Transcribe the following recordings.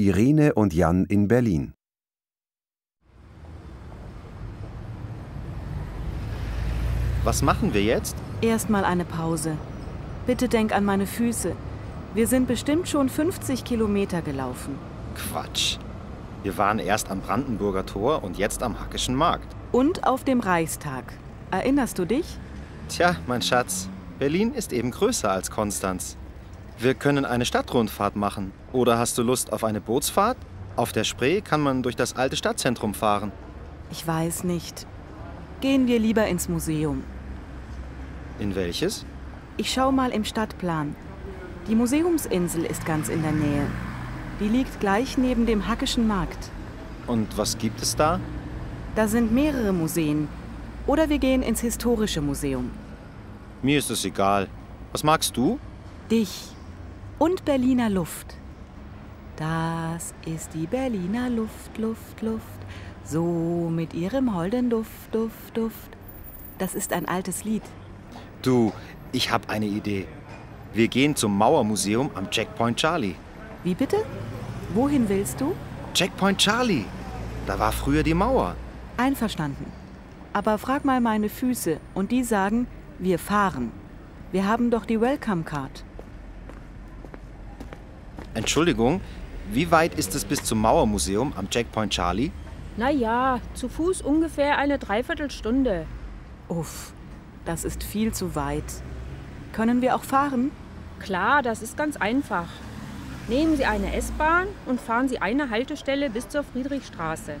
Irene und Jan in Berlin. Was machen wir jetzt? Erstmal eine Pause. Bitte denk an meine Füße. Wir sind bestimmt schon 50 Kilometer gelaufen. Quatsch. Wir waren erst am Brandenburger Tor und jetzt am Hackischen Markt. Und auf dem Reichstag. Erinnerst du dich? Tja, mein Schatz, Berlin ist eben größer als Konstanz. Wir können eine Stadtrundfahrt machen. Oder hast du Lust auf eine Bootsfahrt? Auf der Spree kann man durch das alte Stadtzentrum fahren. Ich weiß nicht. Gehen wir lieber ins Museum. In welches? Ich schau mal im Stadtplan. Die Museumsinsel ist ganz in der Nähe. Die liegt gleich neben dem Hackischen Markt. Und was gibt es da? Da sind mehrere Museen. Oder wir gehen ins Historische Museum. Mir ist es egal. Was magst du? Dich und Berliner Luft. Das ist die Berliner Luft, Luft, Luft. So mit ihrem holden Duft, Duft, Duft. Das ist ein altes Lied. Du, ich habe eine Idee. Wir gehen zum Mauermuseum am Checkpoint Charlie. Wie bitte? Wohin willst du? Checkpoint Charlie. Da war früher die Mauer. Einverstanden. Aber frag mal meine Füße und die sagen, wir fahren. Wir haben doch die Welcome Card. Entschuldigung, wie weit ist es bis zum Mauermuseum am Checkpoint Charlie? Na ja, zu Fuß ungefähr eine Dreiviertelstunde. Uff, das ist viel zu weit. Können wir auch fahren? Klar, das ist ganz einfach. Nehmen Sie eine S-Bahn und fahren Sie eine Haltestelle bis zur Friedrichstraße.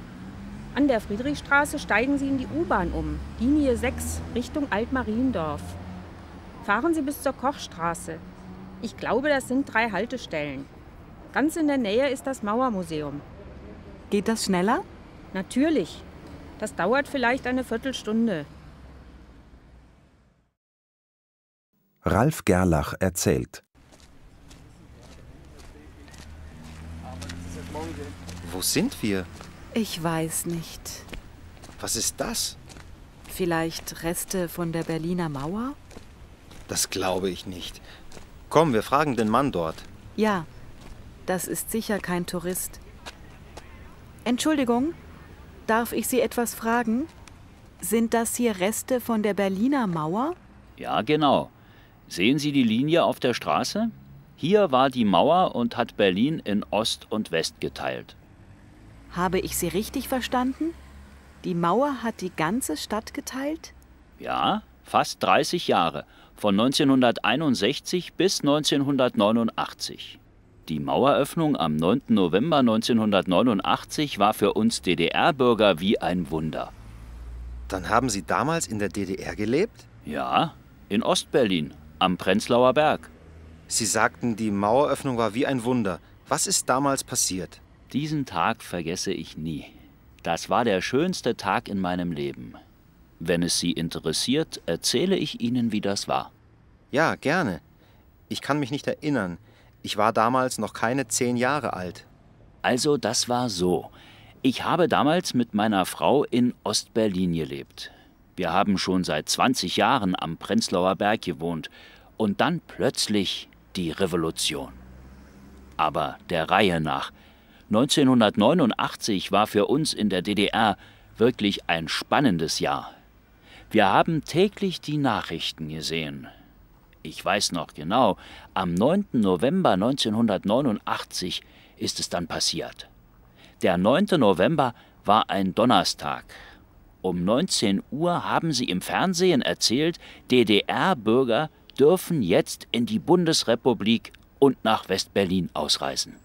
An der Friedrichstraße steigen Sie in die U-Bahn um, Linie 6, Richtung Altmariendorf. Fahren Sie bis zur Kochstraße. Ich glaube, das sind drei Haltestellen. Ganz in der Nähe ist das Mauermuseum. Geht das schneller? Natürlich. Das dauert vielleicht eine Viertelstunde. Ralf Gerlach erzählt. Wo sind wir? Ich weiß nicht. Was ist das? Vielleicht Reste von der Berliner Mauer? Das glaube ich nicht. Komm, wir fragen den Mann dort. Ja, das ist sicher kein Tourist. Entschuldigung, darf ich Sie etwas fragen? Sind das hier Reste von der Berliner Mauer? Ja, genau. Sehen Sie die Linie auf der Straße? Hier war die Mauer und hat Berlin in Ost und West geteilt. Habe ich Sie richtig verstanden? Die Mauer hat die ganze Stadt geteilt? Ja, fast 30 Jahre, von 1961 bis 1989. Die Maueröffnung am 9. November 1989 war für uns DDR-Bürger wie ein Wunder. Dann haben Sie damals in der DDR gelebt? Ja, in Ostberlin, am Prenzlauer Berg. Sie sagten, die Maueröffnung war wie ein Wunder. Was ist damals passiert? Diesen Tag vergesse ich nie. Das war der schönste Tag in meinem Leben. Wenn es Sie interessiert, erzähle ich Ihnen, wie das war. Ja, gerne. Ich kann mich nicht erinnern. Ich war damals noch keine zehn Jahre alt. Also, das war so. Ich habe damals mit meiner Frau in Ostberlin gelebt. Wir haben schon seit 20 Jahren am Prenzlauer Berg gewohnt. Und dann plötzlich die Revolution. Aber der Reihe nach. 1989 war für uns in der DDR wirklich ein spannendes Jahr. Wir haben täglich die Nachrichten gesehen. Ich weiß noch genau, am 9. November 1989 ist es dann passiert. Der 9. November war ein Donnerstag. Um 19 Uhr haben sie im Fernsehen erzählt, DDR-Bürger dürfen jetzt in die Bundesrepublik und nach Westberlin ausreisen.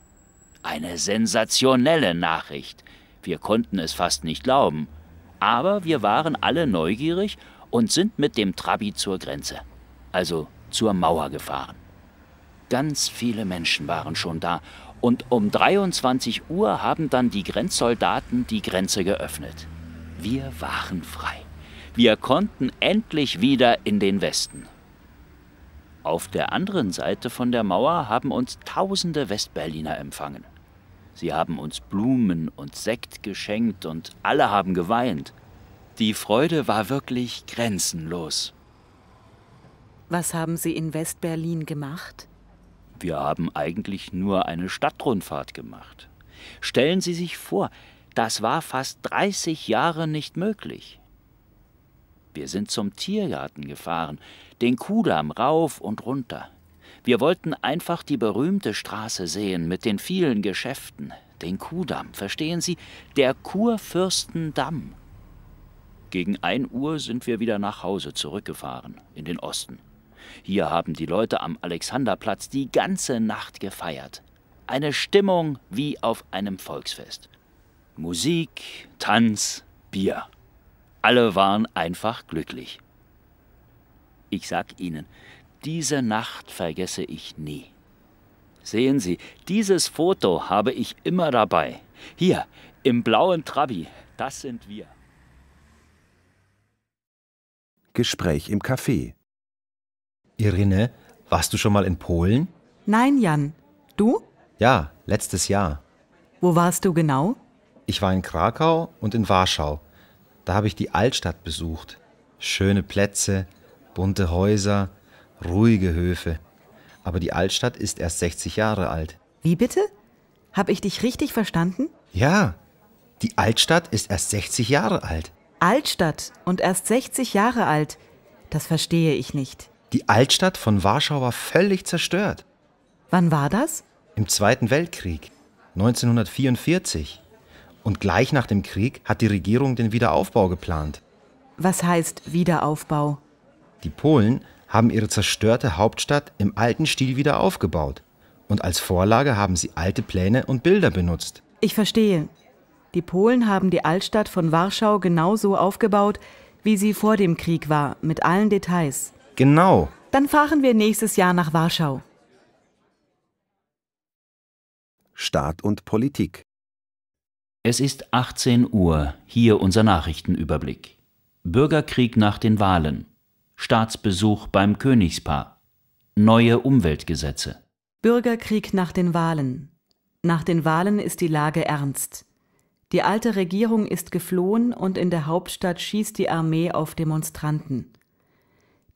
Eine sensationelle Nachricht. Wir konnten es fast nicht glauben. Aber wir waren alle neugierig und sind mit dem Trabi zur Grenze, also zur Mauer gefahren. Ganz viele Menschen waren schon da und um 23 Uhr haben dann die Grenzsoldaten die Grenze geöffnet. Wir waren frei. Wir konnten endlich wieder in den Westen. Auf der anderen Seite von der Mauer haben uns tausende Westberliner empfangen. Sie haben uns Blumen und Sekt geschenkt und alle haben geweint. Die Freude war wirklich grenzenlos. Was haben Sie in Westberlin gemacht? Wir haben eigentlich nur eine Stadtrundfahrt gemacht. Stellen Sie sich vor, das war fast 30 Jahre nicht möglich. Wir sind zum Tiergarten gefahren, den Kudamm rauf und runter. Wir wollten einfach die berühmte Straße sehen mit den vielen Geschäften, den Kudamm, verstehen Sie, der Kurfürstendamm. Gegen ein Uhr sind wir wieder nach Hause zurückgefahren, in den Osten. Hier haben die Leute am Alexanderplatz die ganze Nacht gefeiert. Eine Stimmung wie auf einem Volksfest. Musik, Tanz, Bier. Alle waren einfach glücklich. Ich sag Ihnen, diese Nacht vergesse ich nie. Sehen Sie, dieses Foto habe ich immer dabei. Hier, im blauen Trabi, das sind wir. Gespräch im Café. Irine, warst du schon mal in Polen? Nein, Jan. Du? Ja, letztes Jahr. Wo warst du genau? Ich war in Krakau und in Warschau. Da habe ich die Altstadt besucht. Schöne Plätze, bunte Häuser, ruhige Höfe. Aber die Altstadt ist erst 60 Jahre alt. Wie bitte? Hab ich dich richtig verstanden? Ja, die Altstadt ist erst 60 Jahre alt. Altstadt und erst 60 Jahre alt. Das verstehe ich nicht. Die Altstadt von Warschau war völlig zerstört. Wann war das? Im Zweiten Weltkrieg, 1944. Und gleich nach dem Krieg hat die Regierung den Wiederaufbau geplant. Was heißt Wiederaufbau? Die Polen haben ihre zerstörte Hauptstadt im alten Stil wieder aufgebaut. Und als Vorlage haben sie alte Pläne und Bilder benutzt. Ich verstehe. Die Polen haben die Altstadt von Warschau genauso aufgebaut, wie sie vor dem Krieg war, mit allen Details. Genau. Dann fahren wir nächstes Jahr nach Warschau. Staat und Politik. Es ist 18 Uhr, hier unser Nachrichtenüberblick. Bürgerkrieg nach den Wahlen. Staatsbesuch beim Königspaar. Neue Umweltgesetze. Bürgerkrieg nach den Wahlen. Nach den Wahlen ist die Lage ernst. Die alte Regierung ist geflohen und in der Hauptstadt schießt die Armee auf Demonstranten.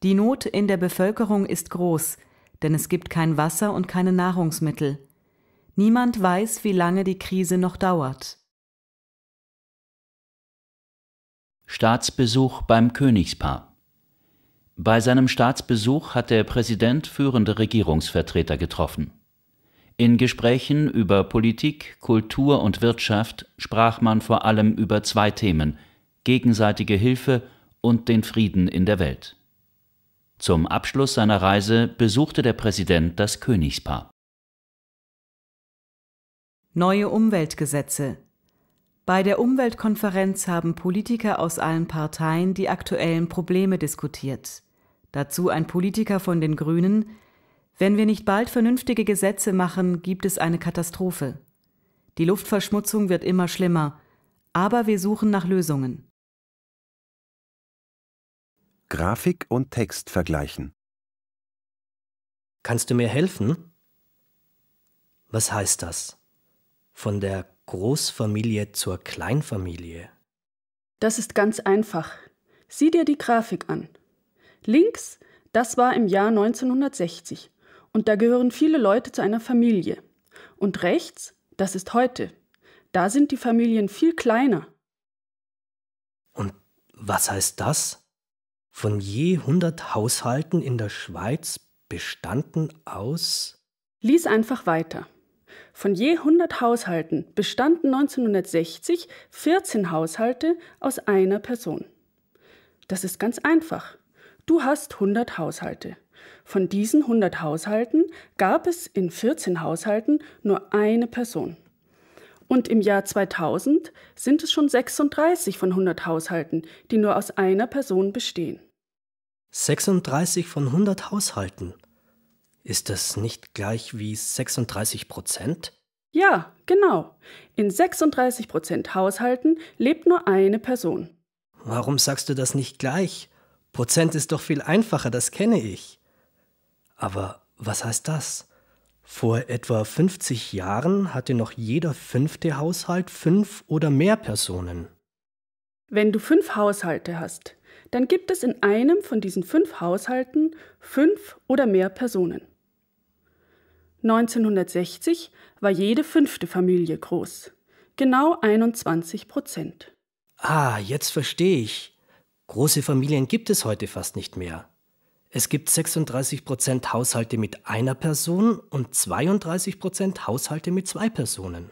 Die Not in der Bevölkerung ist groß, denn es gibt kein Wasser und keine Nahrungsmittel. Niemand weiß, wie lange die Krise noch dauert. Staatsbesuch beim Königspaar. Bei seinem Staatsbesuch hat der Präsident führende Regierungsvertreter getroffen. In Gesprächen über Politik, Kultur und Wirtschaft sprach man vor allem über zwei Themen gegenseitige Hilfe und den Frieden in der Welt. Zum Abschluss seiner Reise besuchte der Präsident das Königspaar. Neue Umweltgesetze. Bei der Umweltkonferenz haben Politiker aus allen Parteien die aktuellen Probleme diskutiert. Dazu ein Politiker von den Grünen, wenn wir nicht bald vernünftige Gesetze machen, gibt es eine Katastrophe. Die Luftverschmutzung wird immer schlimmer, aber wir suchen nach Lösungen. Grafik und Text vergleichen. Kannst du mir helfen? Was heißt das? Von der Großfamilie zur Kleinfamilie. Das ist ganz einfach. Sieh dir die Grafik an. Links, das war im Jahr 1960 und da gehören viele Leute zu einer Familie. Und rechts, das ist heute. Da sind die Familien viel kleiner. Und was heißt das? Von je 100 Haushalten in der Schweiz bestanden aus? Lies einfach weiter. Von je 100 Haushalten bestanden 1960 14 Haushalte aus einer Person. Das ist ganz einfach. Du hast 100 Haushalte. Von diesen 100 Haushalten gab es in 14 Haushalten nur eine Person. Und im Jahr 2000 sind es schon 36 von 100 Haushalten, die nur aus einer Person bestehen. 36 von 100 Haushalten. Ist das nicht gleich wie 36 Prozent? Ja, genau. In 36 Prozent Haushalten lebt nur eine Person. Warum sagst du das nicht gleich? Prozent ist doch viel einfacher, das kenne ich. Aber was heißt das? Vor etwa 50 Jahren hatte noch jeder fünfte Haushalt fünf oder mehr Personen. Wenn du fünf Haushalte hast, dann gibt es in einem von diesen fünf Haushalten fünf oder mehr Personen. 1960 war jede fünfte Familie groß. Genau 21 Prozent. Ah, jetzt verstehe ich. Große Familien gibt es heute fast nicht mehr. Es gibt 36 Prozent Haushalte mit einer Person und 32 Prozent Haushalte mit zwei Personen.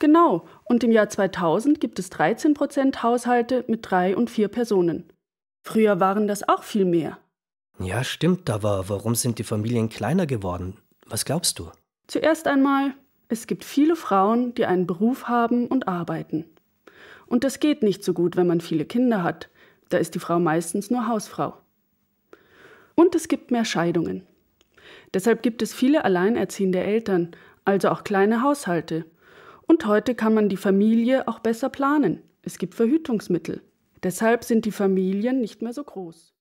Genau, und im Jahr 2000 gibt es 13 Prozent Haushalte mit drei und vier Personen. Früher waren das auch viel mehr. Ja, stimmt, aber warum sind die Familien kleiner geworden? Was glaubst du? Zuerst einmal, es gibt viele Frauen, die einen Beruf haben und arbeiten. Und das geht nicht so gut, wenn man viele Kinder hat. Da ist die Frau meistens nur Hausfrau. Und es gibt mehr Scheidungen. Deshalb gibt es viele alleinerziehende Eltern, also auch kleine Haushalte. Und heute kann man die Familie auch besser planen. Es gibt Verhütungsmittel. Deshalb sind die Familien nicht mehr so groß.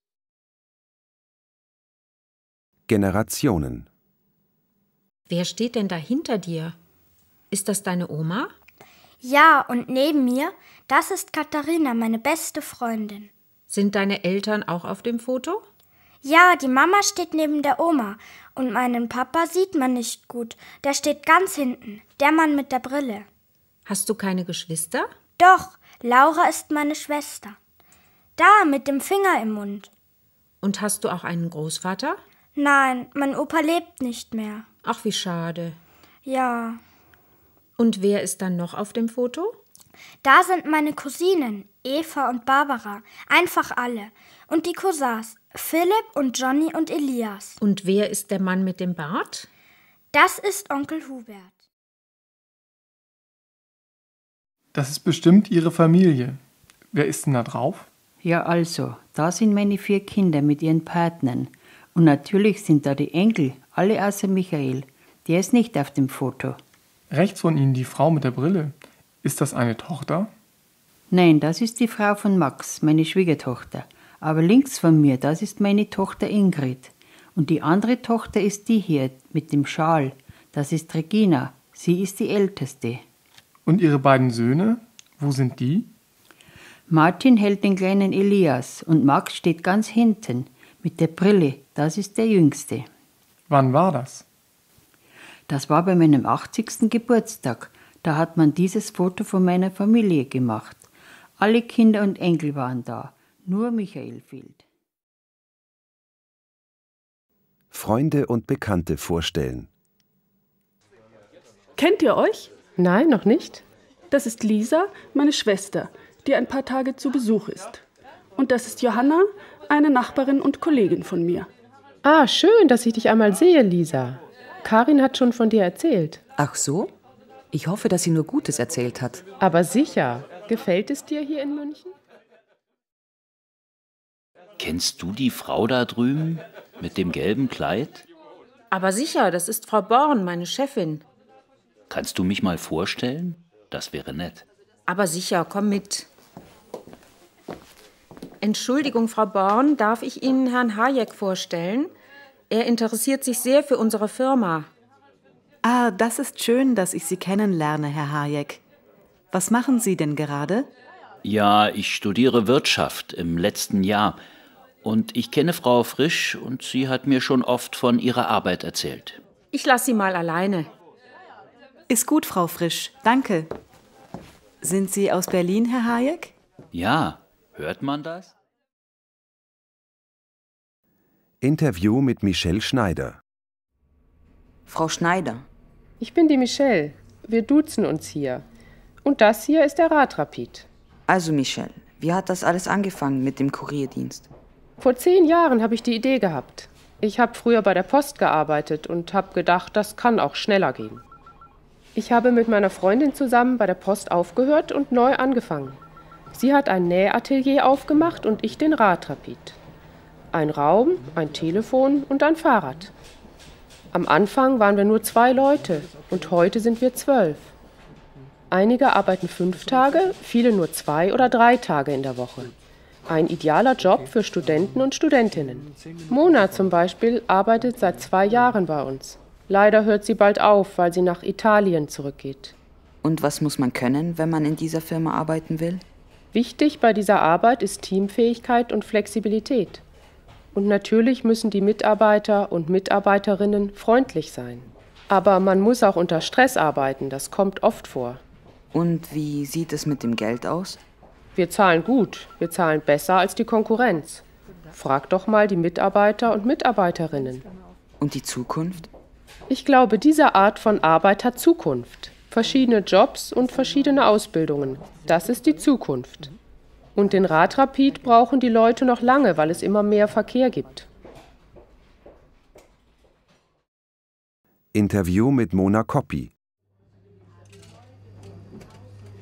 Generationen. Wer steht denn da hinter dir? Ist das deine Oma? Ja, und neben mir, das ist Katharina, meine beste Freundin. Sind deine Eltern auch auf dem Foto? Ja, die Mama steht neben der Oma und meinen Papa sieht man nicht gut. Der steht ganz hinten, der Mann mit der Brille. Hast du keine Geschwister? Doch, Laura ist meine Schwester. Da, mit dem Finger im Mund. Und hast du auch einen Großvater? Nein, mein Opa lebt nicht mehr. Ach, wie schade. Ja. Und wer ist dann noch auf dem Foto? Da sind meine Cousinen, Eva und Barbara, einfach alle. Und die Cousins, Philipp und Johnny und Elias. Und wer ist der Mann mit dem Bart? Das ist Onkel Hubert. Das ist bestimmt Ihre Familie. Wer ist denn da drauf? Ja, also, da sind meine vier Kinder mit ihren Partnern. Und natürlich sind da die Enkel, alle außer Michael. Der ist nicht auf dem Foto. Rechts von Ihnen die Frau mit der Brille. Ist das eine Tochter? Nein, das ist die Frau von Max, meine Schwiegertochter. Aber links von mir, das ist meine Tochter Ingrid. Und die andere Tochter ist die hier mit dem Schal. Das ist Regina. Sie ist die älteste. Und Ihre beiden Söhne? Wo sind die? Martin hält den kleinen Elias und Max steht ganz hinten mit der Brille. Das ist der jüngste. Wann war das? Das war bei meinem 80. Geburtstag. Da hat man dieses Foto von meiner Familie gemacht. Alle Kinder und Enkel waren da. Nur Michael fehlt. Freunde und Bekannte vorstellen. Kennt ihr euch? Nein, noch nicht. Das ist Lisa, meine Schwester, die ein paar Tage zu Besuch ist. Und das ist Johanna, eine Nachbarin und Kollegin von mir. Ah, schön, dass ich dich einmal sehe, Lisa. Karin hat schon von dir erzählt. Ach so? Ich hoffe, dass sie nur Gutes erzählt hat. Aber sicher. Gefällt es dir hier in München? Kennst du die Frau da drüben mit dem gelben Kleid? Aber sicher, das ist Frau Born, meine Chefin. Kannst du mich mal vorstellen? Das wäre nett. Aber sicher, komm mit. Entschuldigung, Frau Born, darf ich Ihnen Herrn Hayek vorstellen? Er interessiert sich sehr für unsere Firma. Ah, das ist schön, dass ich Sie kennenlerne, Herr Hayek. Was machen Sie denn gerade? Ja, ich studiere Wirtschaft im letzten Jahr. Und ich kenne Frau Frisch und sie hat mir schon oft von ihrer Arbeit erzählt. Ich lasse Sie mal alleine. Ist gut, Frau Frisch. Danke. Sind Sie aus Berlin, Herr Hayek? Ja, hört man das? Interview mit Michelle Schneider. Frau Schneider. Ich bin die Michelle. Wir duzen uns hier. Und das hier ist der Radrapid. Also, Michelle, wie hat das alles angefangen mit dem Kurierdienst? Vor zehn Jahren habe ich die Idee gehabt. Ich habe früher bei der Post gearbeitet und habe gedacht, das kann auch schneller gehen. Ich habe mit meiner Freundin zusammen bei der Post aufgehört und neu angefangen. Sie hat ein Nähatelier aufgemacht und ich den Radrapid. Ein Raum, ein Telefon und ein Fahrrad. Am Anfang waren wir nur zwei Leute und heute sind wir zwölf. Einige arbeiten fünf Tage, viele nur zwei oder drei Tage in der Woche. Ein idealer Job für Studenten und Studentinnen. Mona zum Beispiel arbeitet seit zwei Jahren bei uns. Leider hört sie bald auf, weil sie nach Italien zurückgeht. Und was muss man können, wenn man in dieser Firma arbeiten will? Wichtig bei dieser Arbeit ist Teamfähigkeit und Flexibilität. Und natürlich müssen die Mitarbeiter und Mitarbeiterinnen freundlich sein. Aber man muss auch unter Stress arbeiten, das kommt oft vor. Und wie sieht es mit dem Geld aus? Wir zahlen gut, wir zahlen besser als die Konkurrenz. Frag doch mal die Mitarbeiter und Mitarbeiterinnen. Und die Zukunft? Ich glaube, diese Art von Arbeit hat Zukunft. Verschiedene Jobs und verschiedene Ausbildungen. Das ist die Zukunft. Und den Radrapid brauchen die Leute noch lange, weil es immer mehr Verkehr gibt. Interview mit Mona Koppi.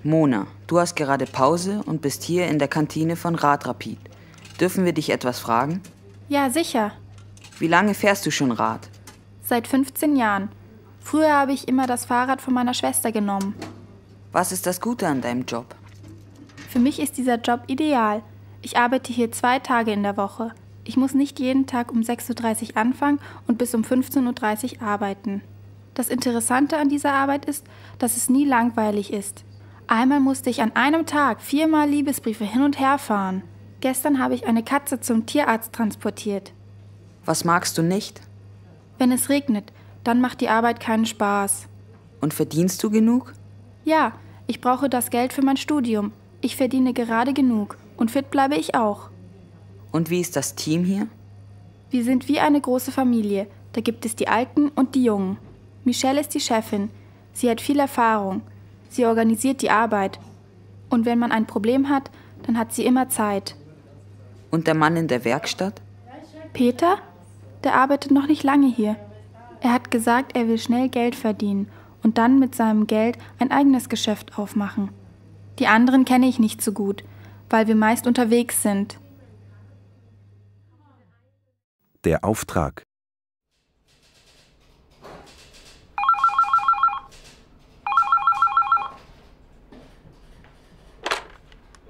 Mona, du hast gerade Pause und bist hier in der Kantine von Radrapid. Dürfen wir dich etwas fragen? Ja, sicher. Wie lange fährst du schon Rad? Seit 15 Jahren. Früher habe ich immer das Fahrrad von meiner Schwester genommen. Was ist das Gute an deinem Job? Für mich ist dieser Job ideal. Ich arbeite hier zwei Tage in der Woche. Ich muss nicht jeden Tag um 6.30 Uhr anfangen und bis um 15.30 Uhr arbeiten. Das Interessante an dieser Arbeit ist, dass es nie langweilig ist. Einmal musste ich an einem Tag viermal Liebesbriefe hin und her fahren. Gestern habe ich eine Katze zum Tierarzt transportiert. Was magst du nicht? Wenn es regnet, dann macht die Arbeit keinen Spaß. Und verdienst du genug? Ja, ich brauche das Geld für mein Studium. Ich verdiene gerade genug und fit bleibe ich auch. Und wie ist das Team hier? Wir sind wie eine große Familie. Da gibt es die Alten und die Jungen. Michelle ist die Chefin. Sie hat viel Erfahrung. Sie organisiert die Arbeit. Und wenn man ein Problem hat, dann hat sie immer Zeit. Und der Mann in der Werkstatt? Peter? Der arbeitet noch nicht lange hier. Er hat gesagt, er will schnell Geld verdienen und dann mit seinem Geld ein eigenes Geschäft aufmachen. Die anderen kenne ich nicht so gut, weil wir meist unterwegs sind. Der Auftrag.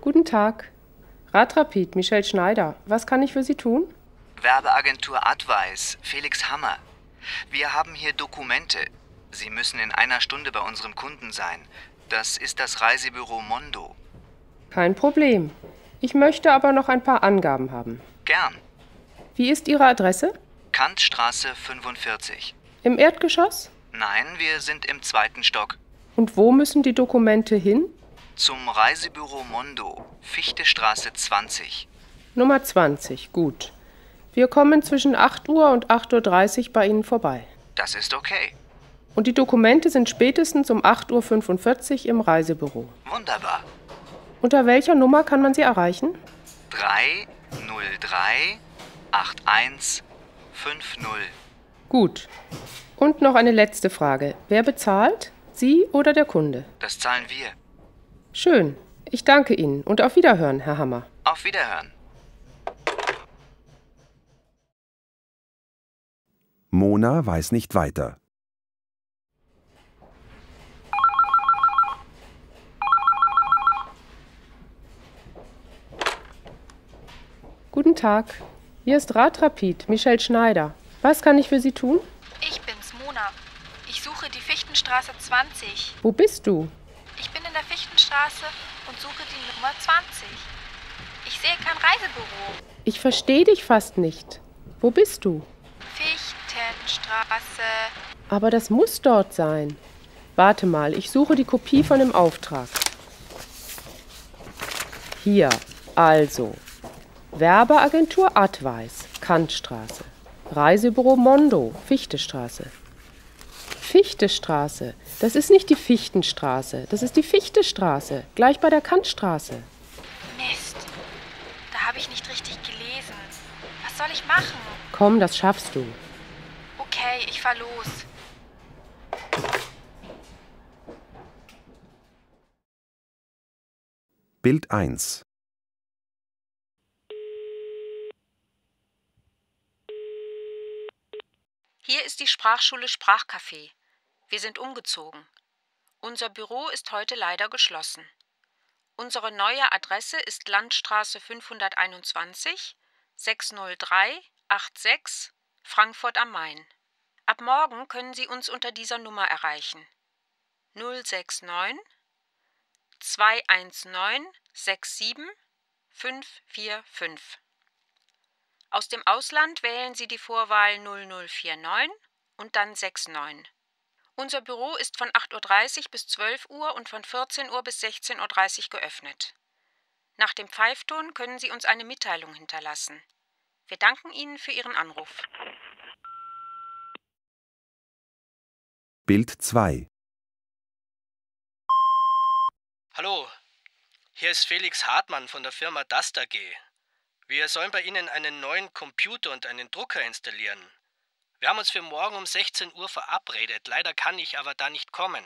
Guten Tag. Radrapid, Michelle Schneider. Was kann ich für Sie tun? Werbeagentur Advice, Felix Hammer. Wir haben hier Dokumente. Sie müssen in einer Stunde bei unserem Kunden sein. Das ist das Reisebüro Mondo. Kein Problem. Ich möchte aber noch ein paar Angaben haben. Gern. Wie ist Ihre Adresse? Kantstraße 45. Im Erdgeschoss? Nein, wir sind im zweiten Stock. Und wo müssen die Dokumente hin? Zum Reisebüro Mondo, Fichtestraße 20. Nummer 20, gut. Wir kommen zwischen 8 Uhr und 8.30 Uhr bei Ihnen vorbei. Das ist okay. Und die Dokumente sind spätestens um 8.45 Uhr im Reisebüro. Wunderbar. Unter welcher Nummer kann man Sie erreichen? 303 81 50. Gut. Und noch eine letzte Frage. Wer bezahlt? Sie oder der Kunde? Das zahlen wir. Schön. Ich danke Ihnen und auf Wiederhören, Herr Hammer. Auf Wiederhören. Mona weiß nicht weiter. Guten Tag. Hier ist Radrapid, Michelle Schneider. Was kann ich für Sie tun? Ich bin's, Mona. Ich suche die Fichtenstraße 20. Wo bist du? Ich bin in der Fichtenstraße und suche die Nummer 20. Ich sehe kein Reisebüro. Ich verstehe dich fast nicht. Wo bist du? Fichtenstraße. Aber das muss dort sein. Warte mal, ich suche die Kopie von dem Auftrag. Hier, also. Werbeagentur Advice, Kantstraße. Reisebüro Mondo, Fichtestraße. Fichtestraße, das ist nicht die Fichtenstraße, das ist die Fichtestraße, gleich bei der Kantstraße. Mist, da habe ich nicht richtig gelesen. Was soll ich machen? Komm, das schaffst du. Okay, ich fahr los. Bild 1. Hier ist die Sprachschule Sprachcafé. Wir sind umgezogen. Unser Büro ist heute leider geschlossen. Unsere neue Adresse ist Landstraße 521 603 86 Frankfurt am Main. Morgen können Sie uns unter dieser Nummer erreichen. 069 219 67 545. Aus dem Ausland wählen Sie die Vorwahl 0049 und dann 69. Unser Büro ist von 8.30 Uhr bis 12 Uhr und von 14 Uhr bis 16.30 Uhr geöffnet. Nach dem Pfeifton können Sie uns eine Mitteilung hinterlassen. Wir danken Ihnen für Ihren Anruf. Bild 2 Hallo, hier ist Felix Hartmann von der Firma Dust AG. Wir sollen bei Ihnen einen neuen Computer und einen Drucker installieren. Wir haben uns für morgen um 16 Uhr verabredet. Leider kann ich aber da nicht kommen.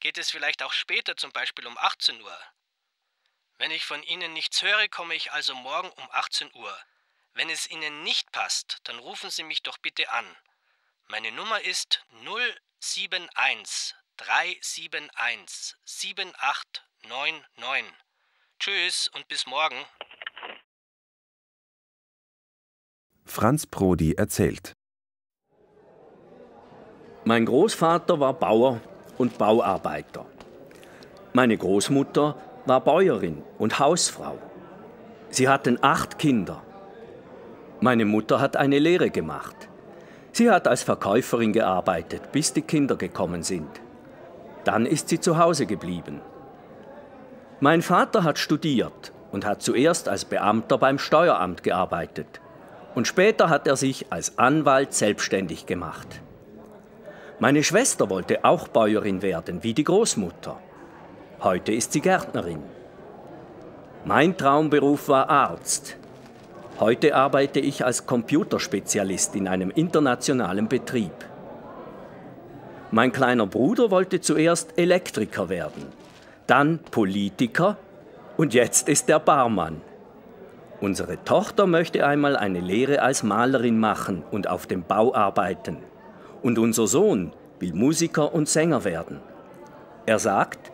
Geht es vielleicht auch später, zum Beispiel um 18 Uhr? Wenn ich von Ihnen nichts höre, komme ich also morgen um 18 Uhr. Wenn es Ihnen nicht passt, dann rufen Sie mich doch bitte an. Meine Nummer ist 071 371 7899. Tschüss und bis morgen. Franz Prodi erzählt. Mein Großvater war Bauer und Bauarbeiter. Meine Großmutter war Bäuerin und Hausfrau. Sie hatten acht Kinder. Meine Mutter hat eine Lehre gemacht. Sie hat als Verkäuferin gearbeitet, bis die Kinder gekommen sind. Dann ist sie zu Hause geblieben. Mein Vater hat studiert und hat zuerst als Beamter beim Steueramt gearbeitet. Und später hat er sich als Anwalt selbstständig gemacht. Meine Schwester wollte auch Bäuerin werden, wie die Großmutter. Heute ist sie Gärtnerin. Mein Traumberuf war Arzt. Heute arbeite ich als Computerspezialist in einem internationalen Betrieb. Mein kleiner Bruder wollte zuerst Elektriker werden, dann Politiker und jetzt ist er Barmann. Unsere Tochter möchte einmal eine Lehre als Malerin machen und auf dem Bau arbeiten. Und unser Sohn will Musiker und Sänger werden. Er sagt,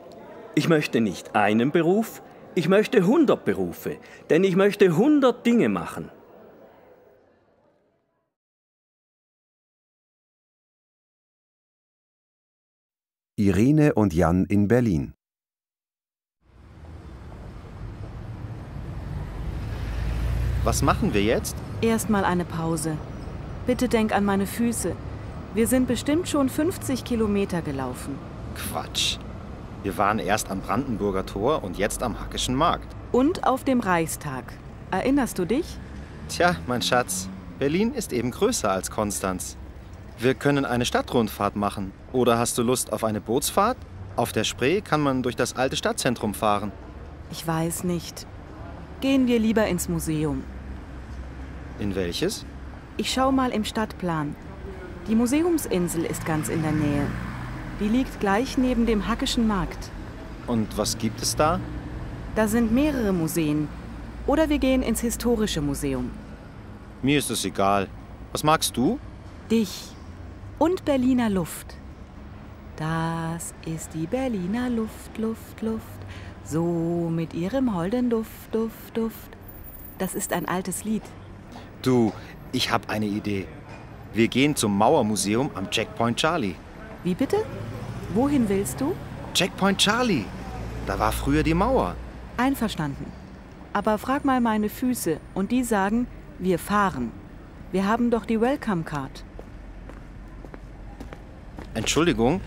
ich möchte nicht einen Beruf, ich möchte hundert Berufe, denn ich möchte hundert Dinge machen. Irene und Jan in Berlin. Was machen wir jetzt? Erstmal eine Pause. Bitte denk an meine Füße. Wir sind bestimmt schon 50 Kilometer gelaufen. Quatsch. Wir waren erst am Brandenburger Tor und jetzt am Hackischen Markt. Und auf dem Reichstag. Erinnerst du dich? Tja, mein Schatz, Berlin ist eben größer als Konstanz. Wir können eine Stadtrundfahrt machen. Oder hast du Lust auf eine Bootsfahrt? Auf der Spree kann man durch das alte Stadtzentrum fahren. Ich weiß nicht. Gehen wir lieber ins Museum. In welches? Ich schau mal im Stadtplan. Die Museumsinsel ist ganz in der Nähe. Die liegt gleich neben dem Hackischen Markt. Und was gibt es da? Da sind mehrere Museen. Oder wir gehen ins Historische Museum. Mir ist es egal. Was magst du? Dich. Und Berliner Luft. Das ist die Berliner Luft, Luft, Luft. So mit ihrem holden Duft, Duft, Duft. Das ist ein altes Lied. Du, ich habe eine Idee. Wir gehen zum Mauermuseum am Checkpoint Charlie. Wie bitte? Wohin willst du? Checkpoint Charlie. Da war früher die Mauer. Einverstanden. Aber frag mal meine Füße und die sagen, wir fahren. Wir haben doch die Welcome Card. Entschuldigung,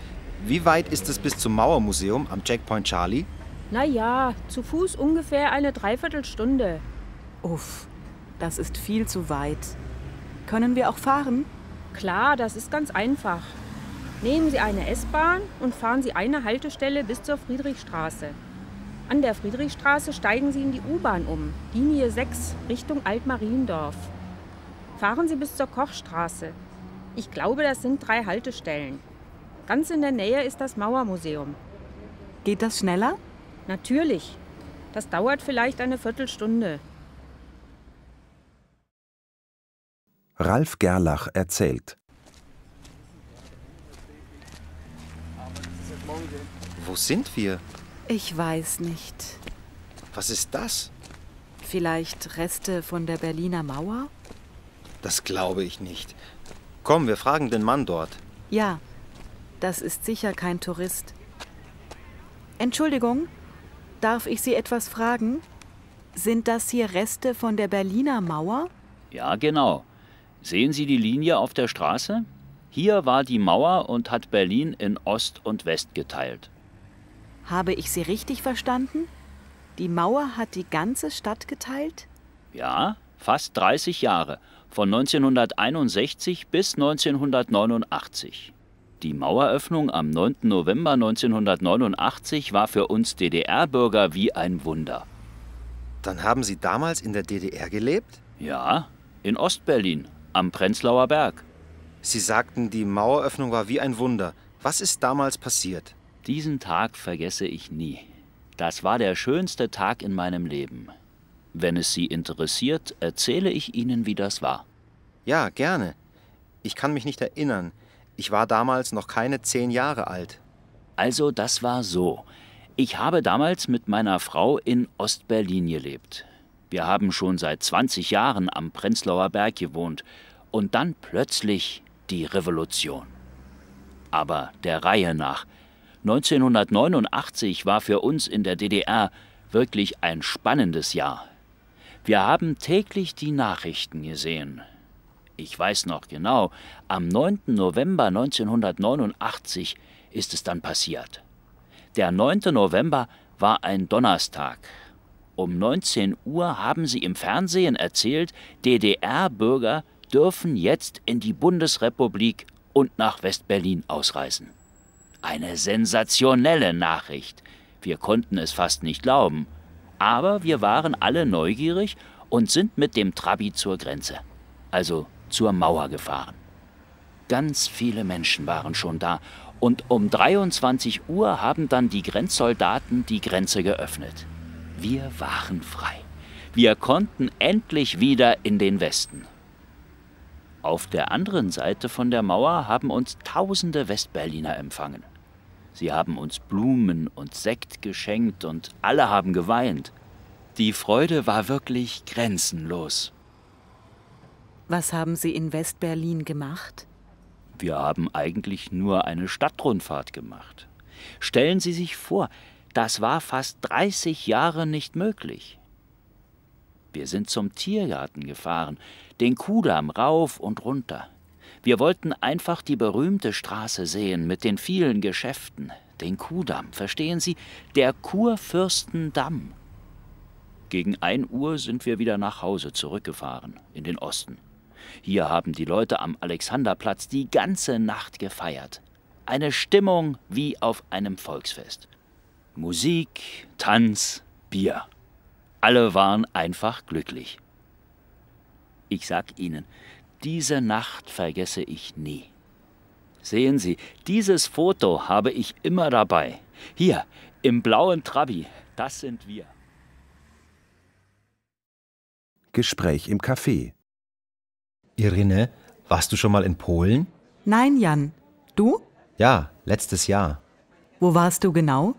wie weit ist es bis zum Mauermuseum am Checkpoint Charlie? Na ja, zu Fuß ungefähr eine Dreiviertelstunde. Uff, das ist viel zu weit. Können wir auch fahren? Klar, das ist ganz einfach. Nehmen Sie eine S-Bahn und fahren Sie eine Haltestelle bis zur Friedrichstraße. An der Friedrichstraße steigen Sie in die U-Bahn um, Linie 6, Richtung Altmariendorf. Fahren Sie bis zur Kochstraße. Ich glaube, das sind drei Haltestellen. Ganz in der Nähe ist das Mauermuseum. Geht das schneller? Natürlich. Das dauert vielleicht eine Viertelstunde. Ralf Gerlach erzählt. Wo sind wir? Ich weiß nicht. Was ist das? Vielleicht Reste von der Berliner Mauer? Das glaube ich nicht. Komm, wir fragen den Mann dort. Ja, das ist sicher kein Tourist. Entschuldigung, darf ich Sie etwas fragen? Sind das hier Reste von der Berliner Mauer? Ja, genau. Sehen Sie die Linie auf der Straße? Hier war die Mauer und hat Berlin in Ost und West geteilt. Habe ich Sie richtig verstanden? Die Mauer hat die ganze Stadt geteilt? Ja, fast 30 Jahre, von 1961 bis 1989. Die Maueröffnung am 9. November 1989 war für uns DDR-Bürger wie ein Wunder. Dann haben Sie damals in der DDR gelebt? Ja, in Ostberlin, am Prenzlauer Berg. Sie sagten, die Maueröffnung war wie ein Wunder. Was ist damals passiert? Diesen Tag vergesse ich nie. Das war der schönste Tag in meinem Leben. Wenn es Sie interessiert, erzähle ich Ihnen, wie das war. Ja, gerne. Ich kann mich nicht erinnern. Ich war damals noch keine zehn Jahre alt. Also, das war so. Ich habe damals mit meiner Frau in Ostberlin gelebt. Wir haben schon seit 20 Jahren am Prenzlauer Berg gewohnt. Und dann plötzlich die Revolution. Aber der Reihe nach. 1989 war für uns in der DDR wirklich ein spannendes Jahr. Wir haben täglich die Nachrichten gesehen. Ich weiß noch genau, am 9. November 1989 ist es dann passiert. Der 9. November war ein Donnerstag. Um 19 Uhr haben sie im Fernsehen erzählt, DDR-Bürger dürfen jetzt in die Bundesrepublik und nach Westberlin ausreisen. Eine sensationelle Nachricht. Wir konnten es fast nicht glauben. Aber wir waren alle neugierig und sind mit dem Trabi zur Grenze, also zur Mauer gefahren. Ganz viele Menschen waren schon da und um 23 Uhr haben dann die Grenzsoldaten die Grenze geöffnet. Wir waren frei. Wir konnten endlich wieder in den Westen. Auf der anderen Seite von der Mauer haben uns tausende Westberliner empfangen. Sie haben uns Blumen und Sekt geschenkt und alle haben geweint. Die Freude war wirklich grenzenlos. Was haben Sie in Westberlin gemacht? Wir haben eigentlich nur eine Stadtrundfahrt gemacht. Stellen Sie sich vor, das war fast 30 Jahre nicht möglich. Wir sind zum Tiergarten gefahren, den Kudamm rauf und runter. Wir wollten einfach die berühmte Straße sehen mit den vielen Geschäften, den Kudamm, verstehen Sie, der Kurfürstendamm. Gegen ein Uhr sind wir wieder nach Hause zurückgefahren, in den Osten. Hier haben die Leute am Alexanderplatz die ganze Nacht gefeiert. Eine Stimmung wie auf einem Volksfest. Musik, Tanz, Bier. Alle waren einfach glücklich. Ich sag Ihnen, diese Nacht vergesse ich nie. Sehen Sie, dieses Foto habe ich immer dabei. Hier, im blauen Trabi, das sind wir. Gespräch im Café. Irene, warst du schon mal in Polen? Nein, Jan. Du? Ja, letztes Jahr. Wo warst du genau?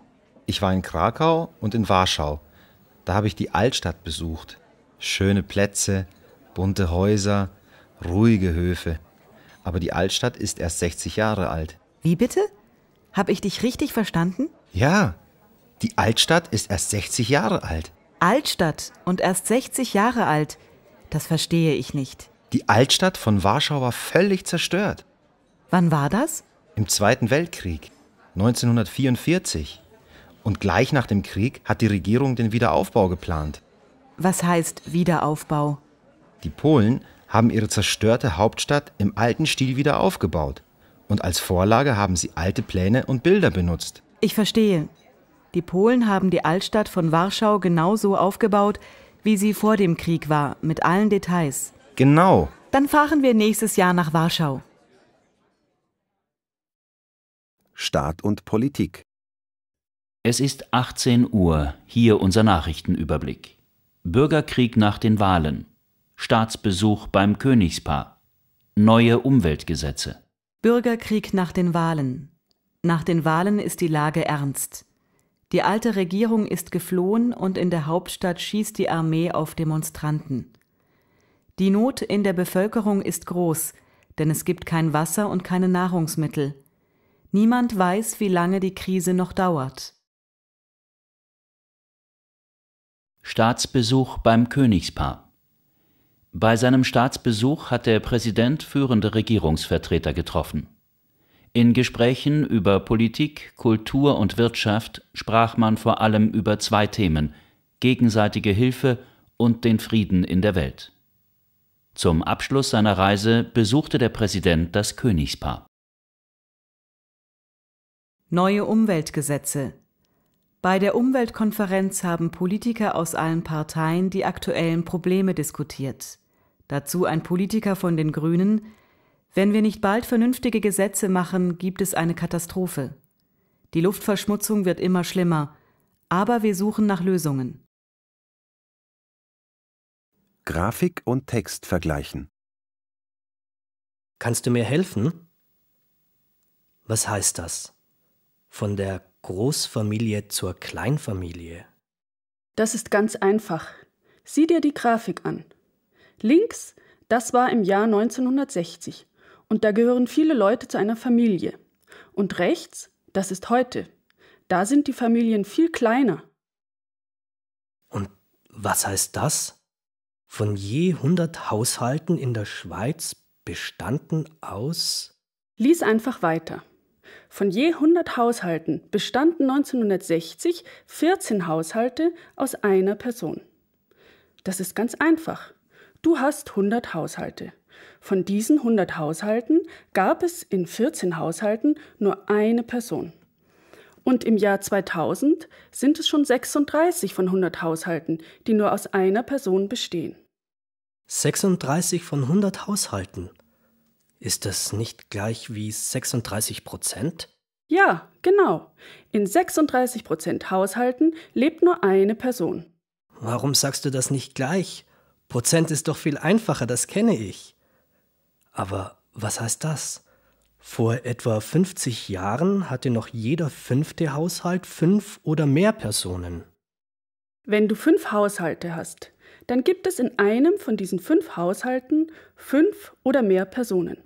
Ich war in Krakau und in Warschau. Da habe ich die Altstadt besucht. Schöne Plätze, bunte Häuser, ruhige Höfe. Aber die Altstadt ist erst 60 Jahre alt. Wie bitte? Hab ich dich richtig verstanden? Ja, die Altstadt ist erst 60 Jahre alt. Altstadt und erst 60 Jahre alt. Das verstehe ich nicht. Die Altstadt von Warschau war völlig zerstört. Wann war das? Im Zweiten Weltkrieg, 1944. Und gleich nach dem Krieg hat die Regierung den Wiederaufbau geplant. Was heißt Wiederaufbau? Die Polen haben ihre zerstörte Hauptstadt im alten Stil wieder aufgebaut. Und als Vorlage haben sie alte Pläne und Bilder benutzt. Ich verstehe. Die Polen haben die Altstadt von Warschau genauso aufgebaut, wie sie vor dem Krieg war, mit allen Details. Genau. Dann fahren wir nächstes Jahr nach Warschau. Staat und Politik. Es ist 18 Uhr, hier unser Nachrichtenüberblick. Bürgerkrieg nach den Wahlen. Staatsbesuch beim Königspaar. Neue Umweltgesetze. Bürgerkrieg nach den Wahlen. Nach den Wahlen ist die Lage ernst. Die alte Regierung ist geflohen und in der Hauptstadt schießt die Armee auf Demonstranten. Die Not in der Bevölkerung ist groß, denn es gibt kein Wasser und keine Nahrungsmittel. Niemand weiß, wie lange die Krise noch dauert. Staatsbesuch beim Königspaar. Bei seinem Staatsbesuch hat der Präsident führende Regierungsvertreter getroffen. In Gesprächen über Politik, Kultur und Wirtschaft sprach man vor allem über zwei Themen gegenseitige Hilfe und den Frieden in der Welt. Zum Abschluss seiner Reise besuchte der Präsident das Königspaar. Neue Umweltgesetze. Bei der Umweltkonferenz haben Politiker aus allen Parteien die aktuellen Probleme diskutiert. Dazu ein Politiker von den Grünen, wenn wir nicht bald vernünftige Gesetze machen, gibt es eine Katastrophe. Die Luftverschmutzung wird immer schlimmer, aber wir suchen nach Lösungen. Grafik und Text vergleichen. Kannst du mir helfen? Was heißt das? Von der Großfamilie zur Kleinfamilie. Das ist ganz einfach. Sieh dir die Grafik an. Links, das war im Jahr 1960 und da gehören viele Leute zu einer Familie. Und rechts, das ist heute. Da sind die Familien viel kleiner. Und was heißt das? Von je 100 Haushalten in der Schweiz bestanden aus? Lies einfach weiter. Von je 100 Haushalten bestanden 1960 14 Haushalte aus einer Person. Das ist ganz einfach. Du hast 100 Haushalte. Von diesen 100 Haushalten gab es in 14 Haushalten nur eine Person. Und im Jahr 2000 sind es schon 36 von 100 Haushalten, die nur aus einer Person bestehen. 36 von 100 Haushalten. Ist das nicht gleich wie 36 Prozent? Ja, genau. In 36 Prozent Haushalten lebt nur eine Person. Warum sagst du das nicht gleich? Prozent ist doch viel einfacher, das kenne ich. Aber was heißt das? Vor etwa 50 Jahren hatte noch jeder fünfte Haushalt fünf oder mehr Personen. Wenn du fünf Haushalte hast, dann gibt es in einem von diesen fünf Haushalten fünf oder mehr Personen.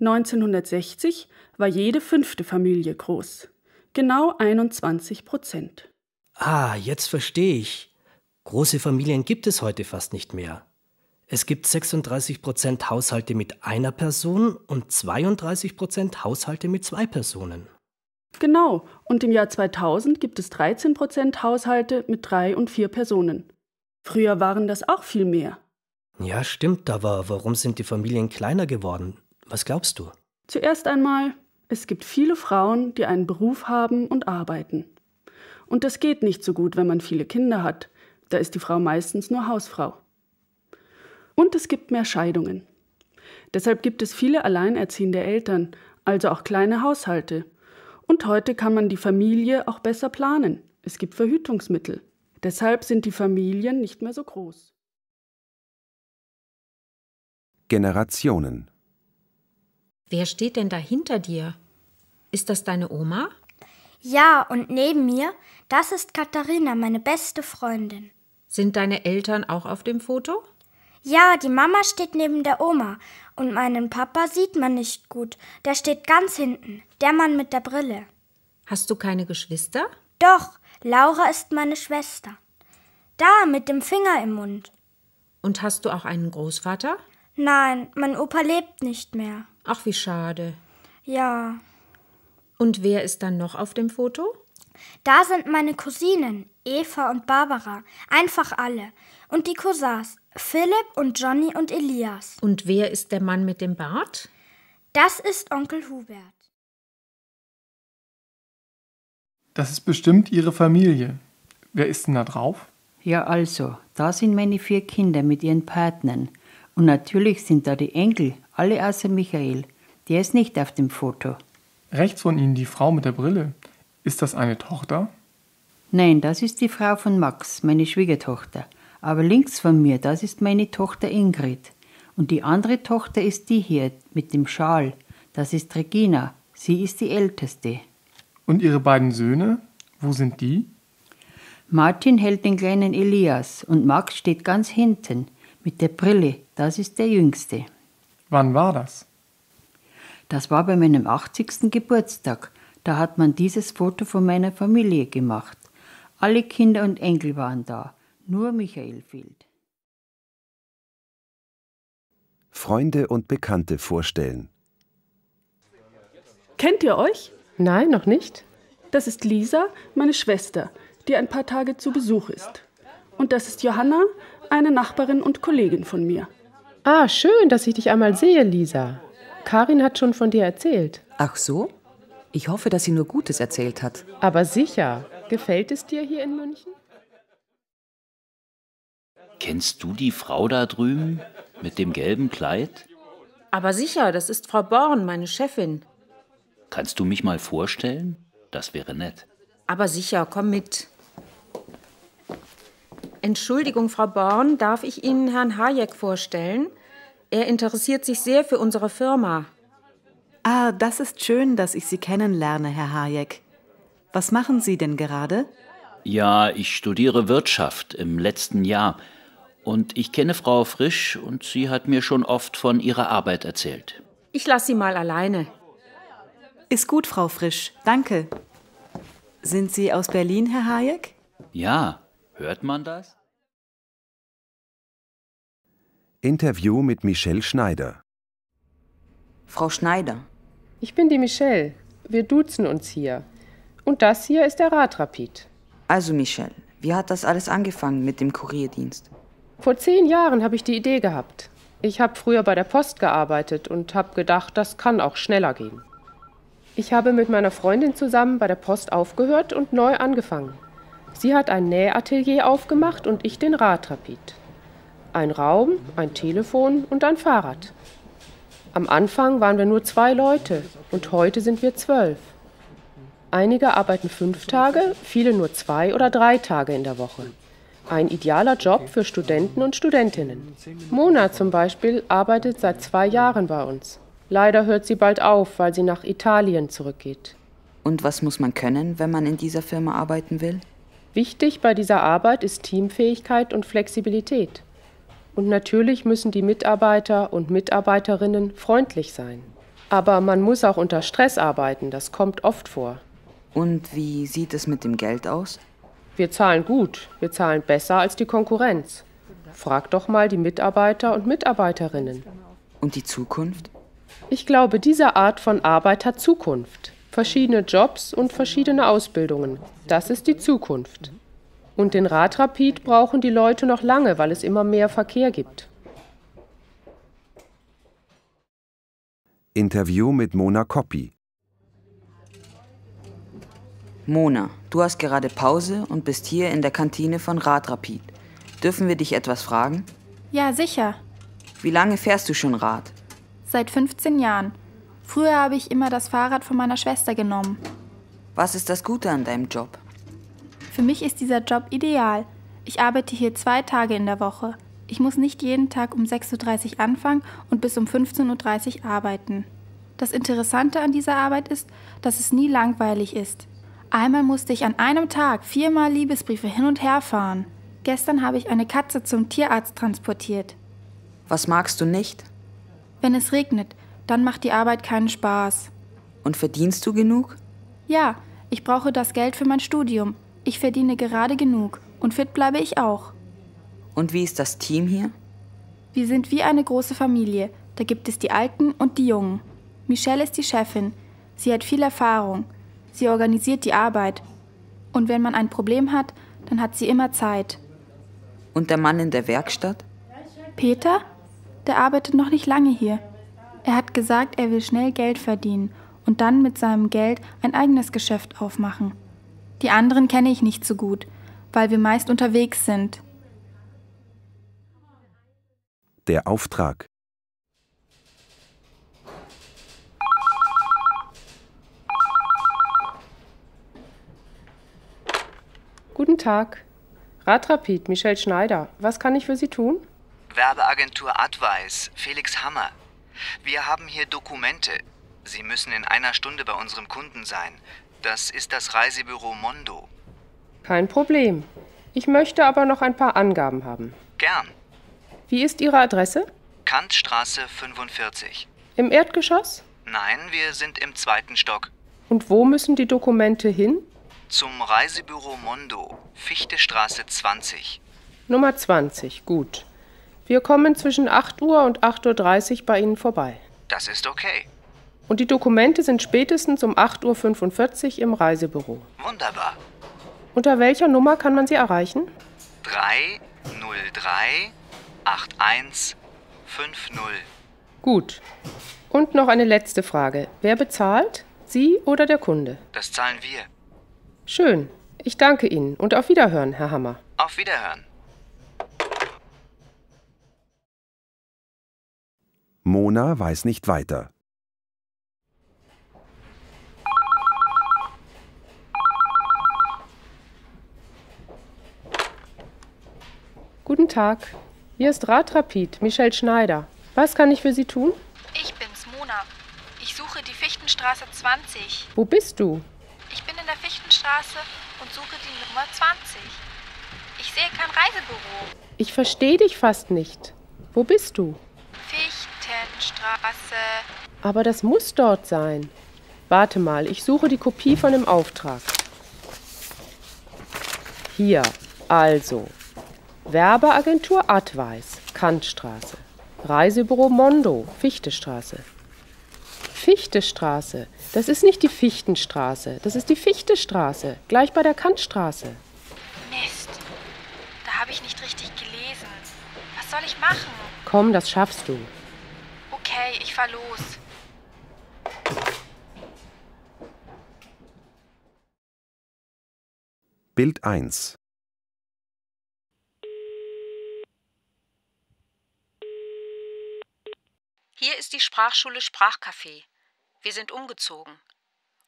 1960 war jede fünfte Familie groß, genau 21 Prozent. Ah, jetzt verstehe ich. Große Familien gibt es heute fast nicht mehr. Es gibt 36 Prozent Haushalte mit einer Person und 32 Prozent Haushalte mit zwei Personen. Genau, und im Jahr 2000 gibt es 13 Prozent Haushalte mit drei und vier Personen. Früher waren das auch viel mehr. Ja, stimmt, aber warum sind die Familien kleiner geworden? Was glaubst du? Zuerst einmal, es gibt viele Frauen, die einen Beruf haben und arbeiten. Und das geht nicht so gut, wenn man viele Kinder hat. Da ist die Frau meistens nur Hausfrau. Und es gibt mehr Scheidungen. Deshalb gibt es viele alleinerziehende Eltern, also auch kleine Haushalte. Und heute kann man die Familie auch besser planen. Es gibt Verhütungsmittel. Deshalb sind die Familien nicht mehr so groß. Generationen. Wer steht denn da hinter dir? Ist das deine Oma? Ja, und neben mir, das ist Katharina, meine beste Freundin. Sind deine Eltern auch auf dem Foto? Ja, die Mama steht neben der Oma und meinen Papa sieht man nicht gut. Der steht ganz hinten, der Mann mit der Brille. Hast du keine Geschwister? Doch, Laura ist meine Schwester. Da, mit dem Finger im Mund. Und hast du auch einen Großvater? Nein, mein Opa lebt nicht mehr. Ach, wie schade. Ja. Und wer ist dann noch auf dem Foto? Da sind meine Cousinen, Eva und Barbara, einfach alle. Und die Cousins, Philipp und Johnny und Elias. Und wer ist der Mann mit dem Bart? Das ist Onkel Hubert. Das ist bestimmt Ihre Familie. Wer ist denn da drauf? Ja, also, da sind meine vier Kinder mit ihren Partnern. Und natürlich sind da die Enkel, alle außer Michael. Der ist nicht auf dem Foto. Rechts von Ihnen die Frau mit der Brille. Ist das eine Tochter? Nein, das ist die Frau von Max, meine Schwiegertochter. Aber links von mir, das ist meine Tochter Ingrid. Und die andere Tochter ist die hier mit dem Schal. Das ist Regina. Sie ist die älteste. Und Ihre beiden Söhne? Wo sind die? Martin hält den kleinen Elias und Max steht ganz hinten mit der Brille. Das ist der jüngste. Wann war das? Das war bei meinem 80. Geburtstag. Da hat man dieses Foto von meiner Familie gemacht. Alle Kinder und Enkel waren da, nur Michael fehlt. Freunde und Bekannte vorstellen. Kennt ihr euch? Nein, noch nicht. Das ist Lisa, meine Schwester, die ein paar Tage zu Besuch ist. Und das ist Johanna, eine Nachbarin und Kollegin von mir. Ah, schön, dass ich dich einmal sehe, Lisa. Karin hat schon von dir erzählt. Ach so? Ich hoffe, dass sie nur Gutes erzählt hat. Aber sicher. Gefällt es dir hier in München? Kennst du die Frau da drüben mit dem gelben Kleid? Aber sicher, das ist Frau Born, meine Chefin. Kannst du mich mal vorstellen? Das wäre nett. Aber sicher, komm mit. Entschuldigung, Frau Born, darf ich Ihnen Herrn Hayek vorstellen? Er interessiert sich sehr für unsere Firma. Ah, das ist schön, dass ich Sie kennenlerne, Herr Hayek. Was machen Sie denn gerade? Ja, ich studiere Wirtschaft im letzten Jahr. Und ich kenne Frau Frisch und sie hat mir schon oft von ihrer Arbeit erzählt. Ich lasse Sie mal alleine. Ist gut, Frau Frisch. Danke. Sind Sie aus Berlin, Herr Hayek? Ja, hört man das? Interview mit Michelle Schneider. Frau Schneider. Ich bin die Michelle. Wir duzen uns hier. Und das hier ist der Radrapid. Also, Michelle, wie hat das alles angefangen mit dem Kurierdienst? Vor zehn Jahren habe ich die Idee gehabt. Ich habe früher bei der Post gearbeitet und habe gedacht, das kann auch schneller gehen. Ich habe mit meiner Freundin zusammen bei der Post aufgehört und neu angefangen. Sie hat ein Nähatelier aufgemacht und ich den Radrapid. Ein Raum, ein Telefon und ein Fahrrad. Am Anfang waren wir nur zwei Leute und heute sind wir zwölf. Einige arbeiten fünf Tage, viele nur zwei oder drei Tage in der Woche. Ein idealer Job für Studenten und Studentinnen. Mona zum Beispiel arbeitet seit zwei Jahren bei uns. Leider hört sie bald auf, weil sie nach Italien zurückgeht. Und was muss man können, wenn man in dieser Firma arbeiten will? Wichtig bei dieser Arbeit ist Teamfähigkeit und Flexibilität. Und natürlich müssen die Mitarbeiter und Mitarbeiterinnen freundlich sein. Aber man muss auch unter Stress arbeiten, das kommt oft vor. Und wie sieht es mit dem Geld aus? Wir zahlen gut, wir zahlen besser als die Konkurrenz. Frag doch mal die Mitarbeiter und Mitarbeiterinnen. Und die Zukunft? Ich glaube, diese Art von Arbeit hat Zukunft. Verschiedene Jobs und verschiedene Ausbildungen. Das ist die Zukunft. Und den Radrapid brauchen die Leute noch lange, weil es immer mehr Verkehr gibt. Interview mit Mona Koppi. Mona, du hast gerade Pause und bist hier in der Kantine von Radrapid. Dürfen wir dich etwas fragen? Ja, sicher. Wie lange fährst du schon Rad? Seit 15 Jahren. Früher habe ich immer das Fahrrad von meiner Schwester genommen. Was ist das Gute an deinem Job? Für mich ist dieser Job ideal. Ich arbeite hier zwei Tage in der Woche. Ich muss nicht jeden Tag um 6.30 Uhr anfangen und bis um 15.30 Uhr arbeiten. Das Interessante an dieser Arbeit ist, dass es nie langweilig ist. Einmal musste ich an einem Tag viermal Liebesbriefe hin und her fahren. Gestern habe ich eine Katze zum Tierarzt transportiert. Was magst du nicht? Wenn es regnet, dann macht die Arbeit keinen Spaß. Und verdienst du genug? Ja, ich brauche das Geld für mein Studium. Ich verdiene gerade genug und fit bleibe ich auch. Und wie ist das Team hier? Wir sind wie eine große Familie. Da gibt es die Alten und die Jungen. Michelle ist die Chefin. Sie hat viel Erfahrung. Sie organisiert die Arbeit. Und wenn man ein Problem hat, dann hat sie immer Zeit. Und der Mann in der Werkstatt? Peter? Der arbeitet noch nicht lange hier. Er hat gesagt, er will schnell Geld verdienen und dann mit seinem Geld ein eigenes Geschäft aufmachen. Die anderen kenne ich nicht so gut, weil wir meist unterwegs sind. Der Auftrag. Guten Tag. Radrapid, Michelle Schneider. Was kann ich für Sie tun? Werbeagentur Advice, Felix Hammer. Wir haben hier Dokumente. Sie müssen in einer Stunde bei unserem Kunden sein. Das ist das Reisebüro Mondo. Kein Problem. Ich möchte aber noch ein paar Angaben haben. Gern. Wie ist Ihre Adresse? Kantstraße 45. Im Erdgeschoss? Nein, wir sind im zweiten Stock. Und wo müssen die Dokumente hin? Zum Reisebüro Mondo, Fichtestraße 20. Nummer 20, gut. Wir kommen zwischen 8 Uhr und 8.30 Uhr bei Ihnen vorbei. Das ist okay. Und die Dokumente sind spätestens um 8.45 Uhr im Reisebüro. Wunderbar. Unter welcher Nummer kann man Sie erreichen? 303 81 50. Gut. Und noch eine letzte Frage. Wer bezahlt? Sie oder der Kunde? Das zahlen wir. Schön. Ich danke Ihnen und auf Wiederhören, Herr Hammer. Auf Wiederhören. Mona weiß nicht weiter. Guten Tag. Hier ist Radrapid, Michelle Schneider. Was kann ich für Sie tun? Ich bin's, Mona. Ich suche die Fichtenstraße 20. Wo bist du? Ich bin in der Fichtenstraße und suche die Nummer 20. Ich sehe kein Reisebüro. Ich verstehe dich fast nicht. Wo bist du? Fichtenstraße. Aber das muss dort sein. Warte mal, ich suche die Kopie von dem Auftrag. Hier, also. Werbeagentur Adweis, Kantstraße. Reisebüro Mondo, Fichtestraße. Fichtestraße, das ist nicht die Fichtenstraße, das ist die Fichtestraße, gleich bei der Kantstraße. Mist. Da habe ich nicht richtig gelesen. Was soll ich machen? Komm, das schaffst du. Okay, ich fahr los. Bild 1 Hier ist die Sprachschule Sprachcafé. Wir sind umgezogen.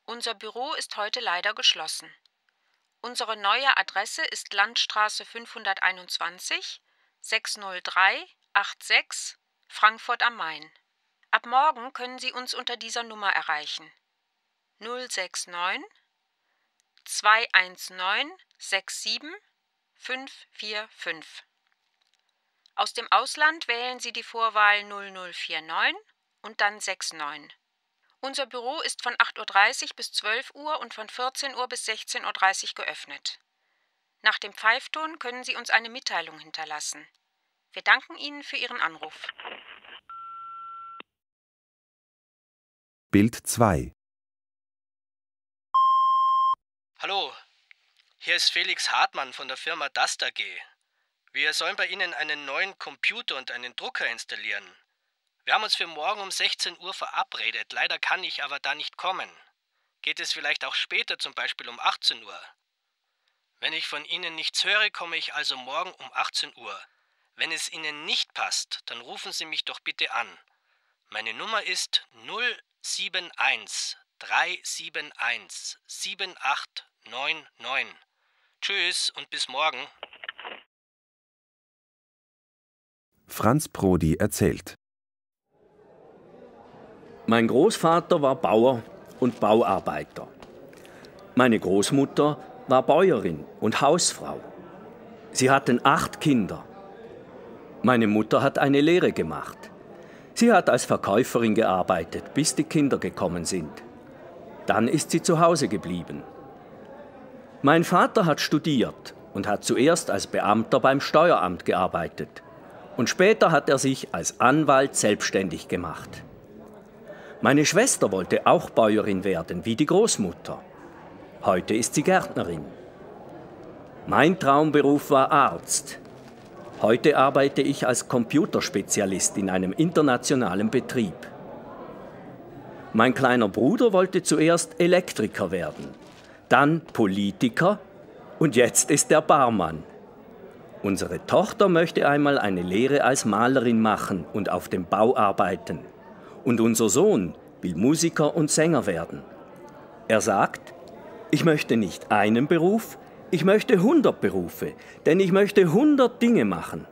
Unser Büro ist heute leider geschlossen. Unsere neue Adresse ist Landstraße 521 603 86 Frankfurt am Main. Ab morgen können Sie uns unter dieser Nummer erreichen. 069 219 67 545. Aus dem Ausland wählen Sie die Vorwahl 0049 und dann 69. Unser Büro ist von 8.30 Uhr bis 12 Uhr und von 14 Uhr bis 16.30 Uhr geöffnet. Nach dem Pfeifton können Sie uns eine Mitteilung hinterlassen. Wir danken Ihnen für Ihren Anruf. Bild 2 Hallo, hier ist Felix Hartmann von der Firma Dast AG. Wir sollen bei Ihnen einen neuen Computer und einen Drucker installieren. Wir haben uns für morgen um 16 Uhr verabredet. Leider kann ich aber da nicht kommen. Geht es vielleicht auch später, zum Beispiel um 18 Uhr? Wenn ich von Ihnen nichts höre, komme ich also morgen um 18 Uhr. Wenn es Ihnen nicht passt, dann rufen Sie mich doch bitte an. Meine Nummer ist 071 371 7899. Tschüss und bis morgen. Franz Prodi erzählt. Mein Großvater war Bauer und Bauarbeiter. Meine Großmutter war Bäuerin und Hausfrau. Sie hatten acht Kinder. Meine Mutter hat eine Lehre gemacht. Sie hat als Verkäuferin gearbeitet, bis die Kinder gekommen sind. Dann ist sie zu Hause geblieben. Mein Vater hat studiert und hat zuerst als Beamter beim Steueramt gearbeitet und später hat er sich als Anwalt selbstständig gemacht. Meine Schwester wollte auch Bäuerin werden, wie die Großmutter. Heute ist sie Gärtnerin. Mein Traumberuf war Arzt. Heute arbeite ich als Computerspezialist in einem internationalen Betrieb. Mein kleiner Bruder wollte zuerst Elektriker werden, dann Politiker und jetzt ist er Barmann. Unsere Tochter möchte einmal eine Lehre als Malerin machen und auf dem Bau arbeiten. Und unser Sohn will Musiker und Sänger werden. Er sagt, ich möchte nicht einen Beruf, ich möchte hundert Berufe, denn ich möchte hundert Dinge machen.